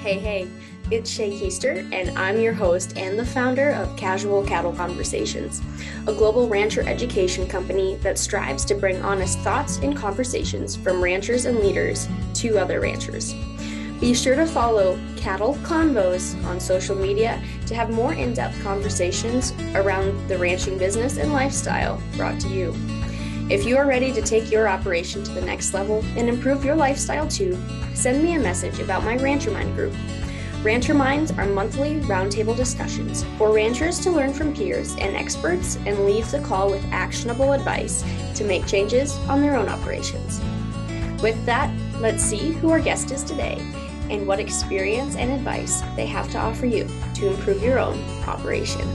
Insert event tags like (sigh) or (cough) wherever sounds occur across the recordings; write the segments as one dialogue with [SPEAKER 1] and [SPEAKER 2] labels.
[SPEAKER 1] Hey, hey, it's Shay Keister, and I'm your host and the founder of Casual Cattle Conversations, a global rancher education company that strives to bring honest thoughts and conversations from ranchers and leaders to other ranchers. Be sure to follow Cattle Convos on social media to have more in depth conversations around the ranching business and lifestyle brought to you. If you are ready to take your operation to the next level and improve your lifestyle too, send me a message about my Rancher Mind group Rancher Minds are monthly roundtable discussions for ranchers to learn from peers and experts and leave the call with actionable advice to make changes on their own operations. With that, let's see who our guest is today and what experience and advice they have to offer you to improve your own operation.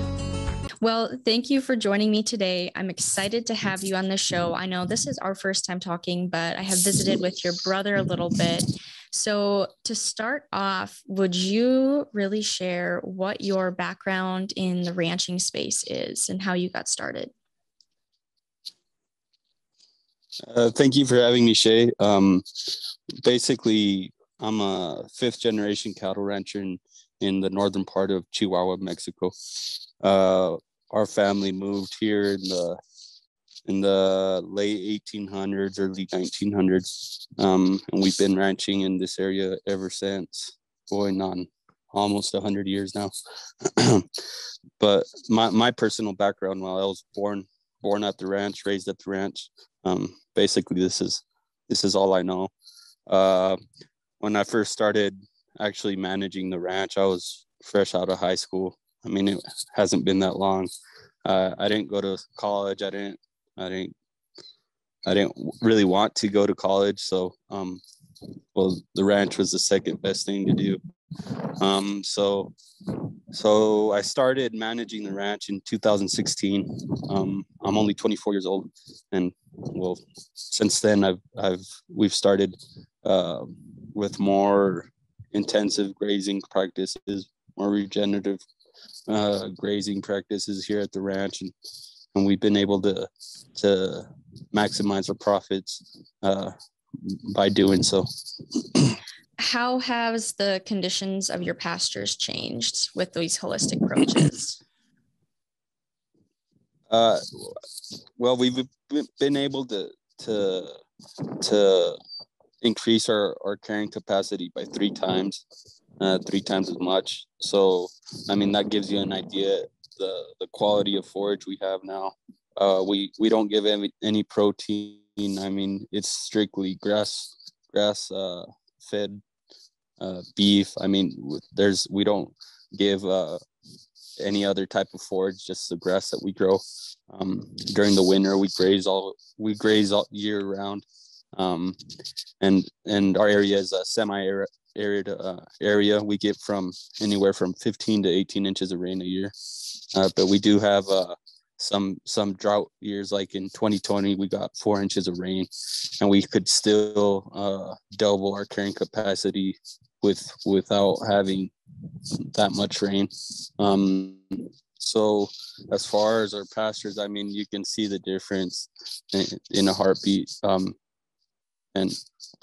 [SPEAKER 2] Well, thank you for joining me today. I'm excited to have you on the show. I know this is our first time talking, but I have visited with your brother a little bit so, to start off, would you really share what your background in the ranching space is and how you got started?
[SPEAKER 3] Uh, thank you for having me, Shay. Um, basically, I'm a fifth generation cattle rancher in, in the northern part of Chihuahua, Mexico. Uh, our family moved here in the in the late 1800s, early 1900s. Um, and we've been ranching in this area ever since, going on almost 100 years now. (clears throat) but my, my personal background, while I was born born at the ranch, raised at the ranch, um, basically this is this is all I know. Uh, when I first started actually managing the ranch, I was fresh out of high school. I mean, it hasn't been that long. Uh, I didn't go to college. I didn't I didn't I didn't really want to go to college, so um, well, the ranch was the second best thing to do. Um, so so I started managing the ranch in 2016. Um, I'm only 24 years old, and well, since then I've I've we've started uh, with more intensive grazing practices, more regenerative uh, grazing practices here at the ranch, and and we've been able to to maximize our profits uh, by doing so.
[SPEAKER 2] How has the conditions of your pastures changed with these holistic approaches?
[SPEAKER 3] Uh, well, we've been able to to to increase our, our carrying capacity by three times, uh, three times as much. So, I mean, that gives you an idea the the quality of forage we have now. Uh, we we don't give any, any protein. I mean, it's strictly grass grass uh, fed uh, beef. I mean, there's we don't give uh, any other type of forage, just the grass that we grow. Um, during the winter, we graze all we graze all year round, um, and and our area is a semi arid uh, area. We get from anywhere from 15 to 18 inches of rain a year. Uh, but we do have uh, some some drought years, like in 2020, we got four inches of rain, and we could still uh, double our carrying capacity with without having that much rain. Um, so as far as our pastures, I mean, you can see the difference in, in a heartbeat. Um, and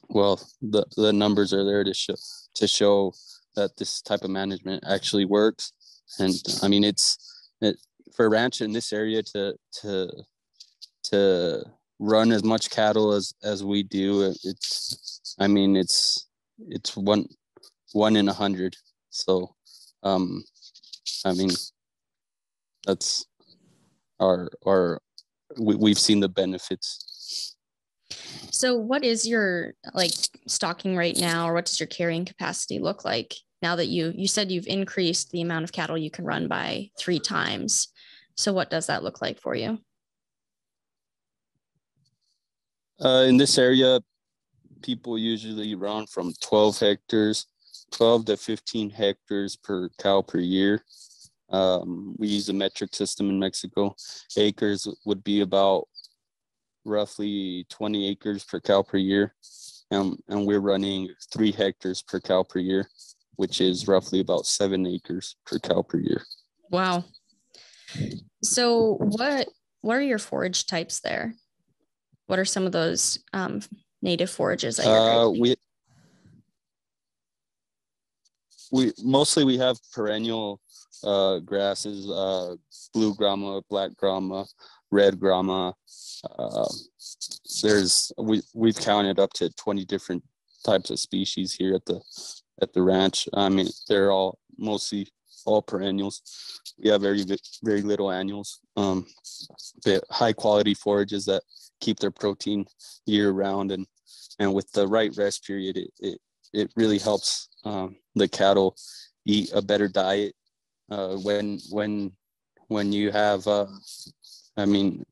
[SPEAKER 3] well, the, the numbers are there to show to show that this type of management actually works. And I mean, it's it, for a ranch in this area to to to run as much cattle as as we do it's i mean it's it's one one in a hundred so um i mean that's our our we, we've seen the benefits
[SPEAKER 2] so what is your like stocking right now or what does your carrying capacity look like now that you you said you've increased the amount of cattle you can run by three times. So what does that look like for you?
[SPEAKER 3] Uh, in this area people usually run from 12 hectares 12 to 15 hectares per cow per year. Um, we use a metric system in mexico. Acres would be about roughly 20 acres per cow per year and, and we're running three hectares per cow per year which is roughly about seven acres per cow per year.
[SPEAKER 2] Wow. So what what are your forage types there? What are some of those um, native forages that
[SPEAKER 3] uh, we we mostly we have perennial uh, grasses, uh, blue grama, black grama, red grama. Uh, there's we we've counted up to 20 different types of species here at the at the ranch. I mean, they're all mostly all perennials. We have very very little annuals. Um, but high quality forages that keep their protein year round, and and with the right rest period, it it, it really helps um, the cattle eat a better diet. Uh, when when when you have, uh, I mean,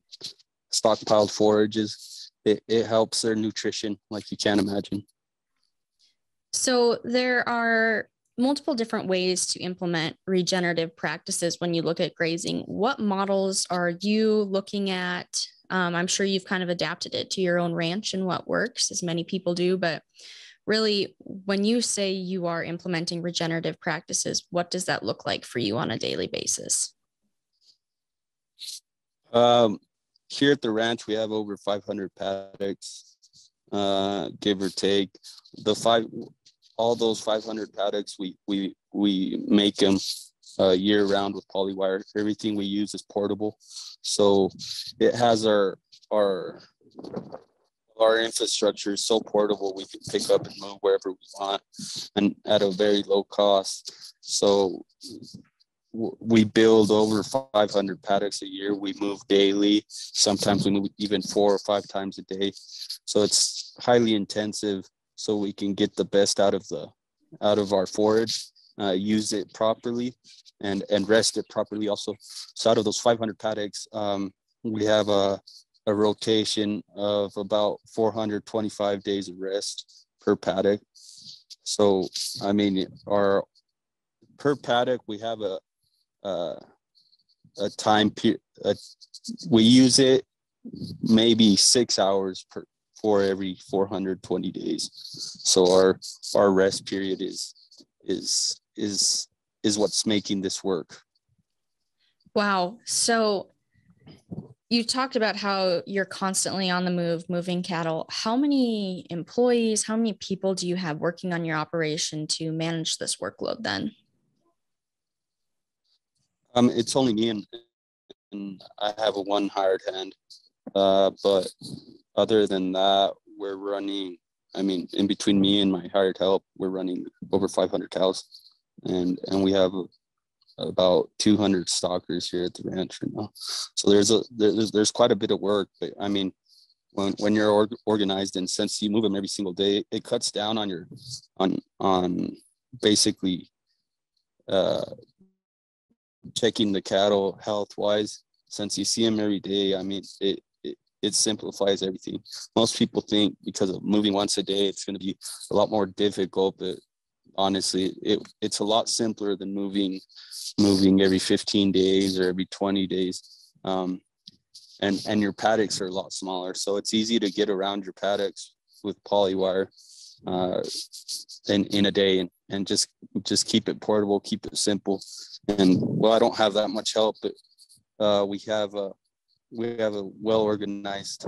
[SPEAKER 3] stockpiled forages, it, it helps their nutrition like you can't imagine.
[SPEAKER 2] So there are multiple different ways to implement regenerative practices when you look at grazing. What models are you looking at? Um, I'm sure you've kind of adapted it to your own ranch and what works, as many people do. But really, when you say you are implementing regenerative practices, what does that look like for you on a daily basis?
[SPEAKER 3] Um, here at the ranch, we have over 500 paddocks, uh, give or take. The five all those 500 paddocks, we we we make them uh, year round with polywire. Everything we use is portable, so it has our our our infrastructure is so portable we can pick up and move wherever we want and at a very low cost so we build over 500 paddocks a year we move daily sometimes we move even four or five times a day so it's highly intensive so we can get the best out of the out of our forage, uh, use it properly, and and rest it properly. Also, so out of those 500 paddocks, um, we have a a rotation of about 425 days of rest per paddock. So I mean, our per paddock we have a a, a time period. We use it maybe six hours per for every 420 days. So our our rest period is is is is what's making this work.
[SPEAKER 2] Wow. So you talked about how you're constantly on the move moving cattle. How many employees, how many people do you have working on your operation to manage this workload then?
[SPEAKER 3] Um, it's only me and, and I have a one hired hand. Uh, but other than that, we're running, I mean, in between me and my hired help, we're running over 500 cows. And, and we have about 200 stockers here at the ranch right now. So there's a there's there's quite a bit of work, but I mean, when when you're org- organized and since you move them every single day, it cuts down on your on on basically uh, checking the cattle health wise. Since you see them every day, I mean, it it simplifies everything. Most people think because of moving once a day, it's going to be a lot more difficult, but honestly, it it's a lot simpler than moving moving every 15 days or every 20 days. Um, and and your paddocks are a lot smaller, so it's easy to get around your paddocks with polywire uh, in in a day, and and just just keep it portable, keep it simple. And well, I don't have that much help, but uh, we have a we have a well organized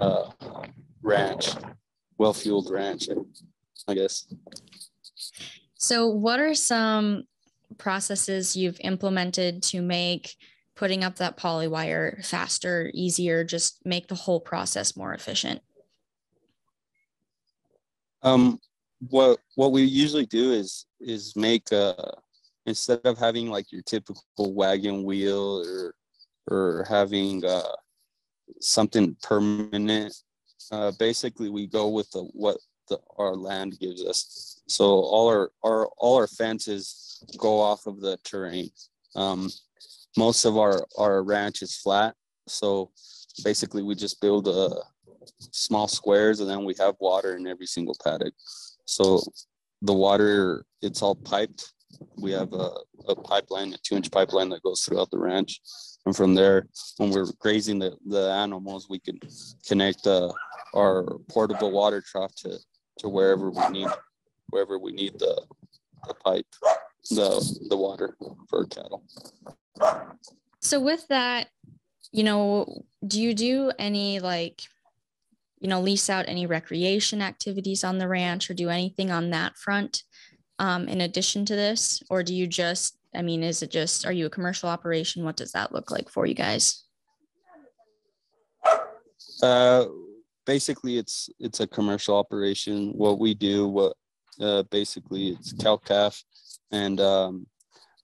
[SPEAKER 3] uh, ranch, well fueled ranch, I guess.
[SPEAKER 2] So, what are some processes you've implemented to make putting up that polywire faster, easier, just make the whole process more efficient?
[SPEAKER 3] Um, what what we usually do is is make a instead of having like your typical wagon wheel or or having uh, something permanent. Uh, basically, we go with the, what the, our land gives us. So all our, our all our fences go off of the terrain. Um, most of our our ranch is flat, so basically we just build a uh, small squares and then we have water in every single paddock. So the water it's all piped. We have a, a pipeline, a two inch pipeline that goes throughout the ranch. And from there when we're grazing the, the animals we can connect uh, our portable water trough to, to wherever we need wherever we need the, the pipe the the water for cattle.
[SPEAKER 2] So with that you know do you do any like you know lease out any recreation activities on the ranch or do anything on that front um, in addition to this, or do you just? I mean, is it just? Are you a commercial operation? What does that look like for you guys?
[SPEAKER 3] Uh, basically, it's it's a commercial operation. What we do, what uh, basically it's cow calf, and um,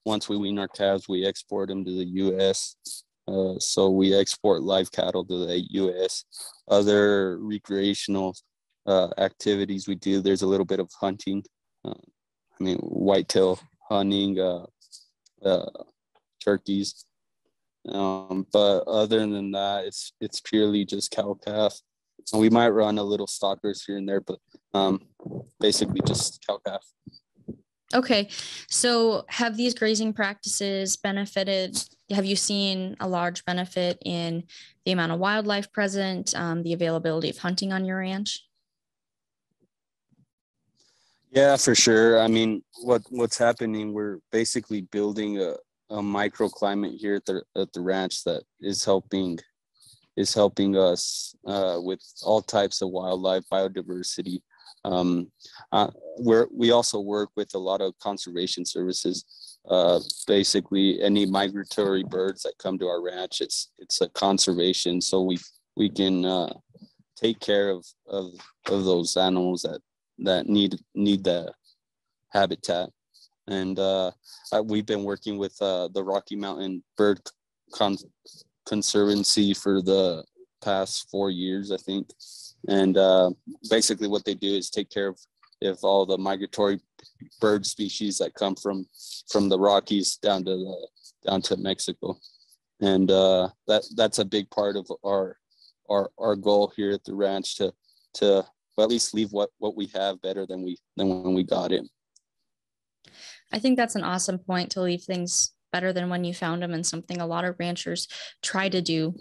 [SPEAKER 3] once we wean our calves, we export them to the U.S. Uh, so we export live cattle to the U.S. Other recreational uh, activities we do. There's a little bit of hunting. Uh, I mean, whitetail hunting, uh, uh, turkeys. Um, but other than that, it's it's purely just cow calf. We might run a little stockers here and there, but um, basically just cow calf.
[SPEAKER 2] Okay. So have these grazing practices benefited? Have you seen a large benefit in the amount of wildlife present, um, the availability of hunting on your ranch?
[SPEAKER 3] Yeah, for sure. I mean, what what's happening? We're basically building a, a microclimate here at the at the ranch that is helping is helping us uh, with all types of wildlife biodiversity um, uh, we're, we also work with a lot of conservation services. Uh, basically, any migratory birds that come to our ranch, it's it's a conservation, so we we can uh, take care of, of of those animals that that need need the habitat. And uh, we've been working with uh, the Rocky Mountain Bird Con- Conservancy for the past four years, I think. And uh, basically, what they do is take care of if all the migratory bird species that come from from the Rockies down to the down to Mexico, and uh, that that's a big part of our our our goal here at the ranch to to well, at least leave what what we have better than we than when we got it.
[SPEAKER 2] I think that's an awesome point to leave things better than when you found them, and something a lot of ranchers try to do.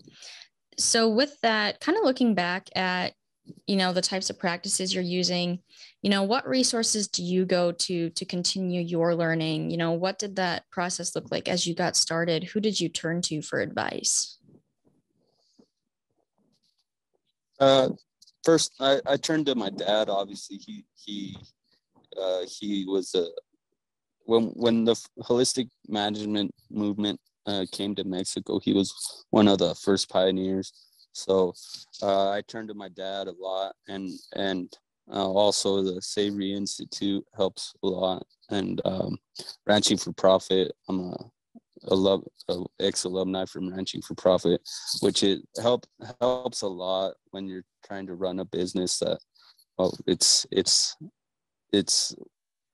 [SPEAKER 2] So, with that, kind of looking back at you know the types of practices you're using you know what resources do you go to to continue your learning you know what did that process look like as you got started who did you turn to for advice
[SPEAKER 3] uh, first I, I turned to my dad obviously he he uh, he was a when when the holistic management movement uh, came to mexico he was one of the first pioneers so uh, I turned to my dad a lot, and and uh, also the Savory Institute helps a lot, and um, Ranching for Profit. I'm a, a love a ex alumni from Ranching for Profit, which it help helps a lot when you're trying to run a business that well it's it's it's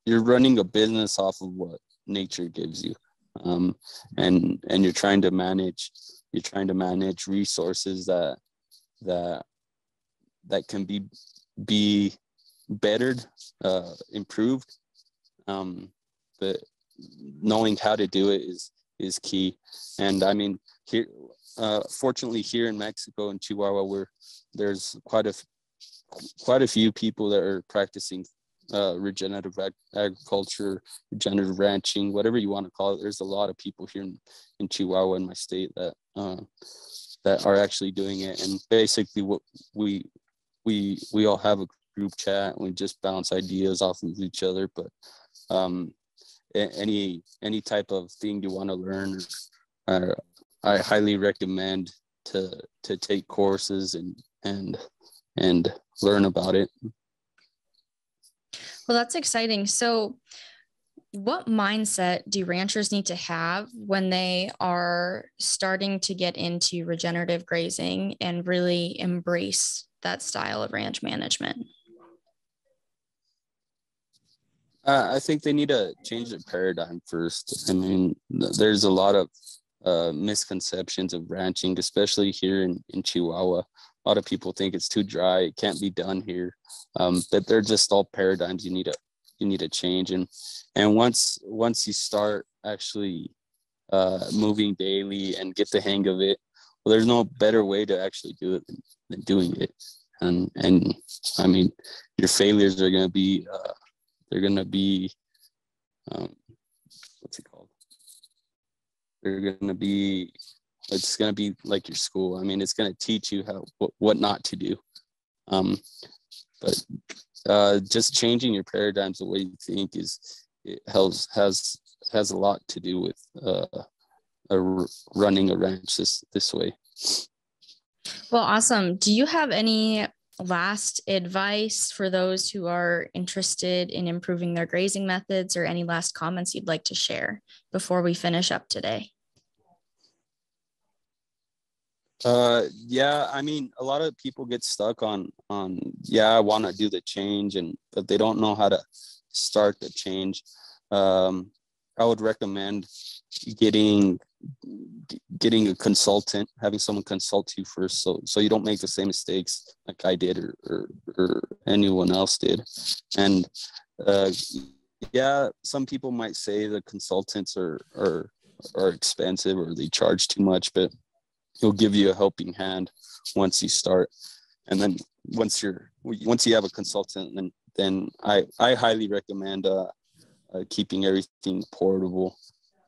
[SPEAKER 3] you're running a business off of what nature gives you. Um, and and you're trying to manage you're trying to manage resources that that that can be be bettered uh, improved. Um, but knowing how to do it is is key and i mean here uh, fortunately here in mexico and chihuahua where there's quite a quite a few people that are practicing uh, regenerative ag- agriculture, regenerative ranching, whatever you want to call it. There's a lot of people here in, in Chihuahua in my state that uh, that are actually doing it. And basically, what we we we all have a group chat and we just bounce ideas off of each other. But um, any any type of thing you want to learn, uh, I highly recommend to to take courses and and and learn about it.
[SPEAKER 2] Well, that's exciting. So, what mindset do ranchers need to have when they are starting to get into regenerative grazing and really embrace that style of ranch management?
[SPEAKER 3] Uh, I think they need to change the paradigm first. I mean, there's a lot of uh, misconceptions of ranching, especially here in, in Chihuahua. A lot of people think it's too dry, it can't be done here. Um, but they're just all paradigms you need to you need to change. And and once once you start actually uh, moving daily and get the hang of it, well, there's no better way to actually do it than, than doing it. And and I mean, your failures are gonna be uh, they're gonna be um, what's it called? They're gonna be it's going to be like your school. I mean, it's going to teach you how what, what not to do. Um, but uh, just changing your paradigms, the way you think is it has has has a lot to do with uh, running a ranch this this way.
[SPEAKER 2] Well, awesome. Do you have any last advice for those who are interested in improving their grazing methods or any last comments you'd like to share before we finish up today?
[SPEAKER 3] Uh, yeah, I mean, a lot of people get stuck on on yeah, I want to do the change, and but they don't know how to start the change. Um, I would recommend getting getting a consultant, having someone consult you first, so so you don't make the same mistakes like I did or or, or anyone else did. And uh, yeah, some people might say the consultants are are are expensive or they charge too much, but he'll give you a helping hand once you start. And then once you're once you have a consultant, then then I I highly recommend uh, uh keeping everything portable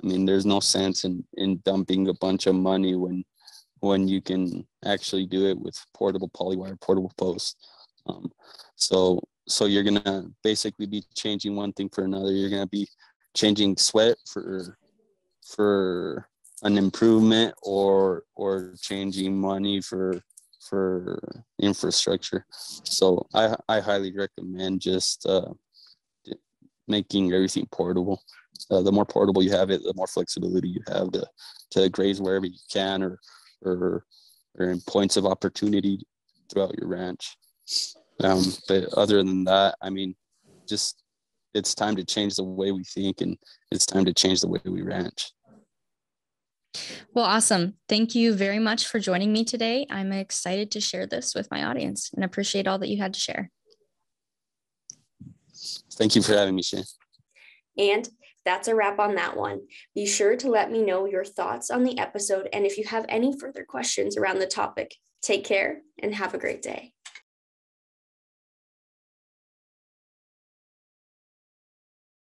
[SPEAKER 3] I mean, there's no sense in in dumping a bunch of money when when you can actually do it with portable polywire, portable posts. Um, so so you're gonna basically be changing one thing for another. You're gonna be changing sweat for for an improvement or or changing money for for infrastructure. So I I highly recommend just uh, making everything portable uh, the more portable you have it, the more flexibility you have to to graze wherever you can or or or in points of opportunity throughout your ranch. Um, but other than that, I mean, just it's time to change the way we think and it's time to change the way we ranch.
[SPEAKER 2] Well, awesome. Thank you very much for joining me today. I'm excited to share this with my audience and appreciate all that you had to share.
[SPEAKER 3] Thank you for having me, Shane.
[SPEAKER 1] And that's a wrap on that one. Be sure to let me know your thoughts on the episode and if you have any further questions around the topic. Take care and have a great day.